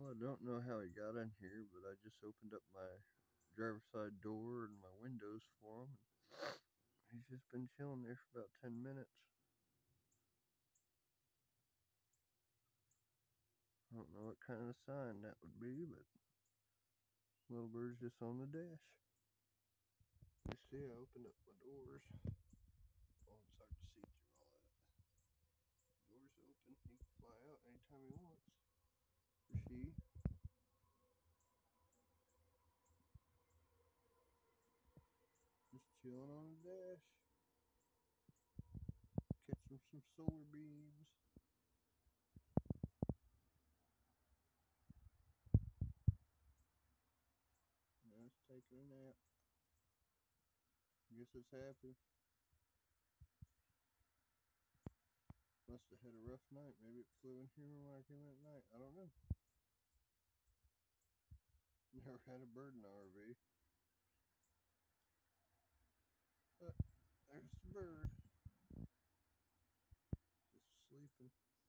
Well, I don't know how he got in here, but I just opened up my driver's side door and my windows for him. He's just been chilling there for about 10 minutes. I don't know what kind of sign that would be, but little bird's just on the dash. You see, I opened up my doors. Oh, it's hard to see through all that. Doors open. He can fly out anytime he wants. Chilling on the dash. Catching some solar beams. It's taking a nap. Guess it's happy. Must have had a rough night. Maybe it flew in here when I came in at night. I don't know. Never had a bird in the RV. bird. Just sleeping.